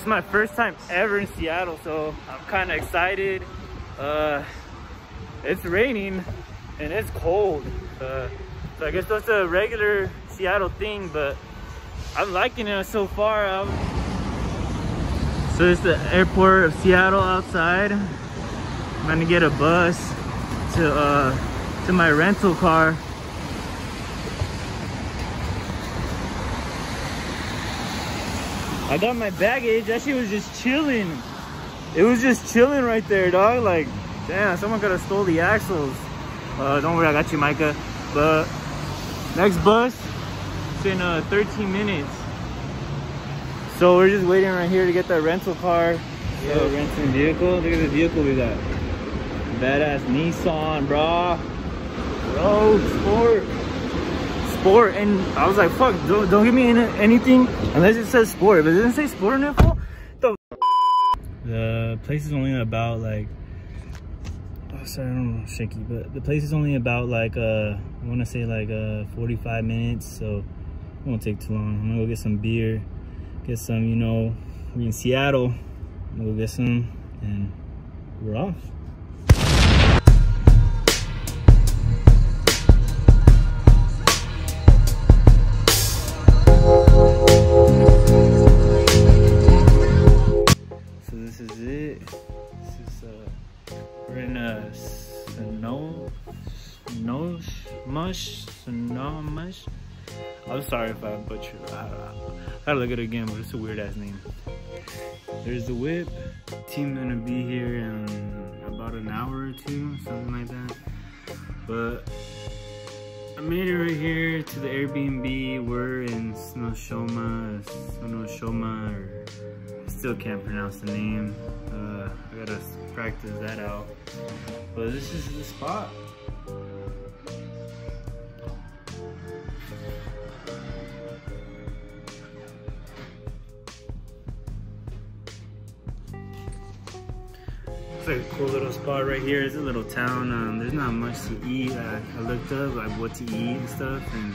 it's my first time ever in Seattle, so I'm kind of excited. Uh, it's raining and it's cold. Uh, so I guess that's a regular Seattle thing, but I'm liking it so far. I'm... So it's the airport of Seattle outside. I'm gonna get a bus to uh, to my rental car. I got my baggage. That shit was just chilling. It was just chilling right there, dog. Like, damn, someone could have stole the axles. Uh, don't worry, I got you, Micah. But next bus, it's in uh, 13 minutes. So we're just waiting right here to get that rental car. Yeah. So renting vehicle. Look at the vehicle we got. Badass Nissan, bro. Rogue Sport sport and I was like fuck don't, don't give me any, anything unless it says sport. But it doesn't say sport in it the the place is only about like oh, sorry I don't know shaky but the place is only about like uh I want to say like uh 45 minutes so it won't take too long. I'm gonna go get some beer get some you know we're in Seattle we'll get some and we're off mush, no mush. I'm sorry if I butchered. I, I gotta look at it again, but it's a weird ass name. There's the whip. Team gonna be here in about an hour or two, something like that. But I made it right here to the Airbnb. We're in Snoshoma, Snoshoma, or I still can't pronounce the name. Gotta practice that out. But this is the spot. like a cool little spot right here. It's a little town. Um, there's not much to eat. I, I looked up like what to eat and stuff, and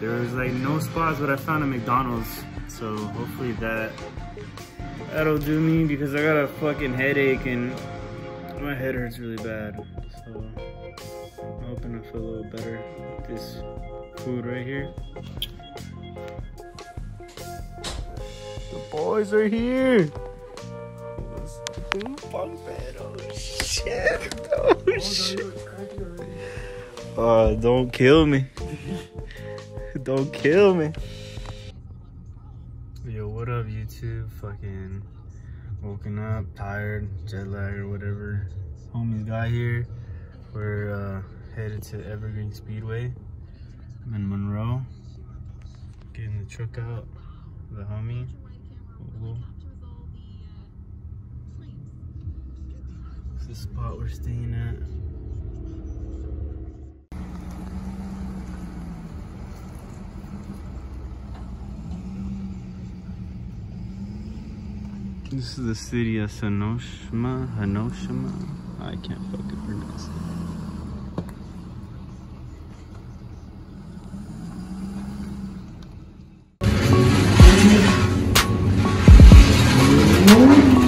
there was like no spots, but I found a McDonald's. So hopefully that that'll do me because I got a fucking headache and my head hurts really bad. So I'm hoping I feel a little better with this food right here. The boys are here. Punk bed. Oh shit. Oh shit. Uh, don't kill me. don't kill me. YouTube? Fucking woken up, tired, jet lag or whatever. Homies got here. We're uh, headed to Evergreen Speedway. I'm in Monroe. Getting the truck out. The homie. This is the spot we're staying at. This is the city of Sonoshima, Hanoshima. I can't fucking pronounce it. Mm.